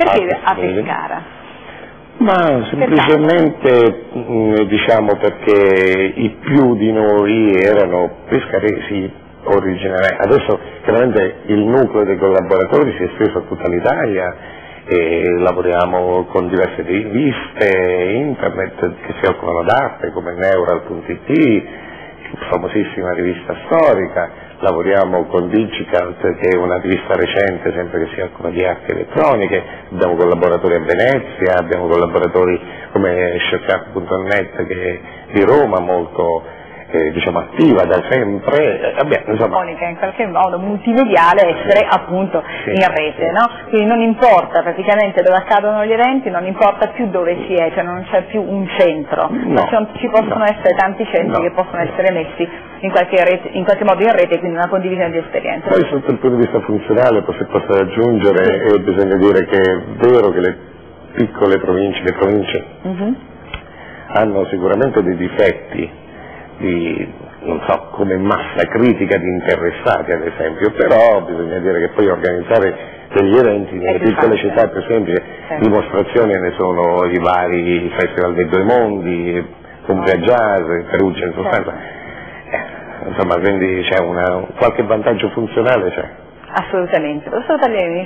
Perché a Pescara? Ma semplicemente mh, diciamo perché i più di noi erano pescaresi originari. Adesso chiaramente il nucleo dei collaboratori si è esteso a tutta l'Italia e lavoriamo con diverse riviste internet che si occupano d'arte come Neural.it, famosissima rivista storica, lavoriamo con Digicalt che è una rivista recente sempre che si occupa di arti elettroniche, abbiamo collaboratori a Venezia, abbiamo collaboratori come è di Roma molto eh, diciamo, attiva da sempre, eh, abbiamo, insomma... in qualche modo multimediale essere appunto sì, in rete, sì. no? quindi non importa praticamente dove accadono gli eventi, non importa più dove si è, cioè non c'è più un centro, no, ci possono no. essere tanti centri che possono essere messi in qualche, rete, in qualche, modo in rete, quindi una condivisione di esperienze. Poi sotto il punto di vista funzionale se posso aggiungere, sì. e bisogna dire che è vero che le piccole province, le province uh mhm. -huh. hanno sicuramente dei difetti di, non so, come massa critica di interessati ad esempio, però bisogna dire che poi organizzare degli eventi nelle piccole città più semplici, certo. dimostrazioni ne sono i vari festival dei due mondi, Umbria Jazz, Perugia in sostanza, certo. eh, insomma quindi c'è qualche vantaggio funzionale c'è. Assolutamente, professor Tagliani